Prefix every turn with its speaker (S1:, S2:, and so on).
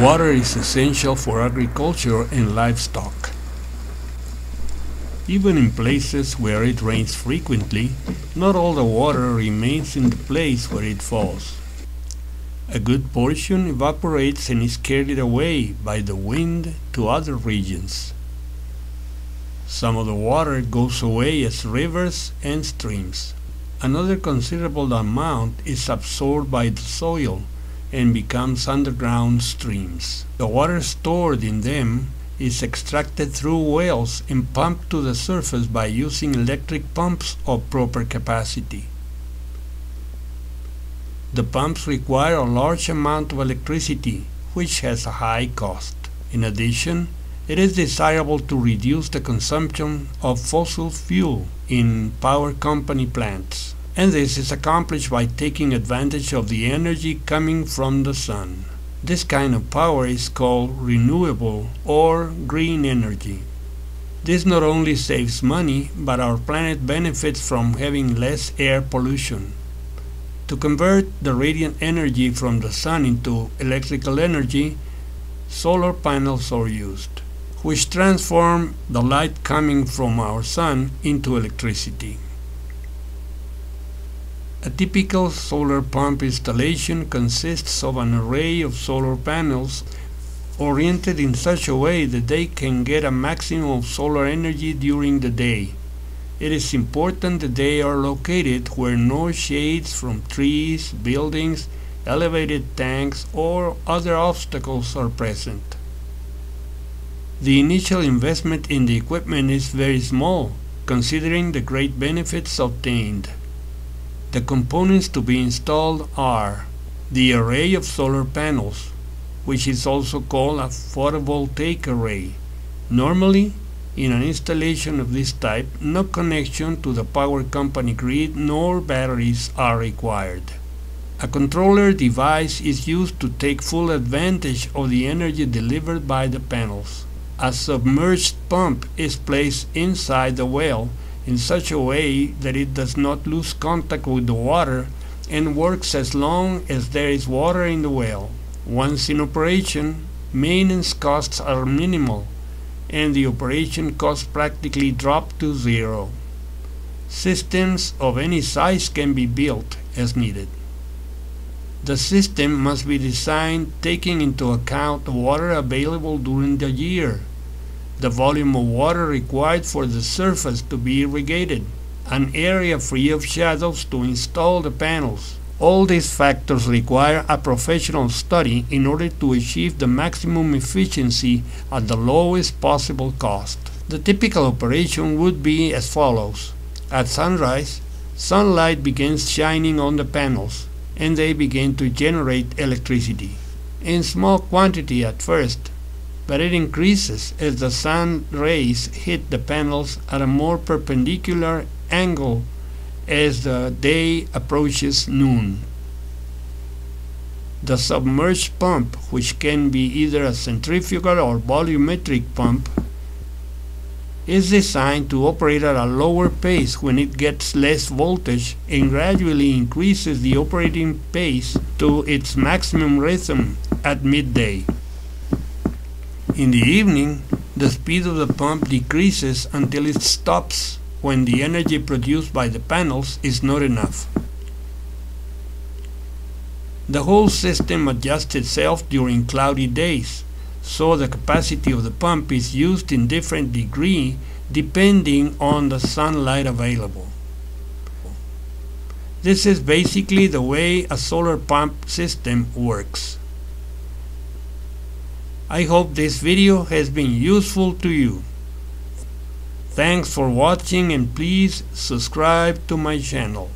S1: Water is essential for agriculture and livestock. Even in places where it rains frequently, not all the water remains in the place where it falls. A good portion evaporates and is carried away by the wind to other regions. Some of the water goes away as rivers and streams. Another considerable amount is absorbed by the soil and becomes underground streams. The water stored in them is extracted through wells and pumped to the surface by using electric pumps of proper capacity. The pumps require a large amount of electricity, which has a high cost. In addition, it is desirable to reduce the consumption of fossil fuel in power company plants, and this is accomplished by taking advantage of the energy coming from the sun. This kind of power is called renewable or green energy. This not only saves money, but our planet benefits from having less air pollution. To convert the radiant energy from the sun into electrical energy, solar panels are used, which transform the light coming from our sun into electricity. A typical solar pump installation consists of an array of solar panels oriented in such a way that they can get a maximum of solar energy during the day. It is important that they are located where no shades from trees, buildings, elevated tanks, or other obstacles are present. The initial investment in the equipment is very small, considering the great benefits obtained. The components to be installed are the array of solar panels, which is also called a photovoltaic array. Normally, in an installation of this type, no connection to the power company grid nor batteries are required. A controller device is used to take full advantage of the energy delivered by the panels. A submerged pump is placed inside the well in such a way that it does not lose contact with the water and works as long as there is water in the well. Once in operation, maintenance costs are minimal and the operation costs practically drop to zero. Systems of any size can be built as needed. The system must be designed taking into account the water available during the year the volume of water required for the surface to be irrigated, an area free of shadows to install the panels. All these factors require a professional study in order to achieve the maximum efficiency at the lowest possible cost. The typical operation would be as follows. At sunrise, sunlight begins shining on the panels and they begin to generate electricity. In small quantity at first, but it increases as the sun rays hit the panels at a more perpendicular angle as the day approaches noon. The submerged pump, which can be either a centrifugal or volumetric pump, is designed to operate at a lower pace when it gets less voltage and gradually increases the operating pace to its maximum rhythm at midday. In the evening, the speed of the pump decreases until it stops when the energy produced by the panels is not enough. The whole system adjusts itself during cloudy days, so the capacity of the pump is used in different degree depending on the sunlight available. This is basically the way a solar pump system works. I hope this video has been useful to you. Thanks for watching and please subscribe to my channel.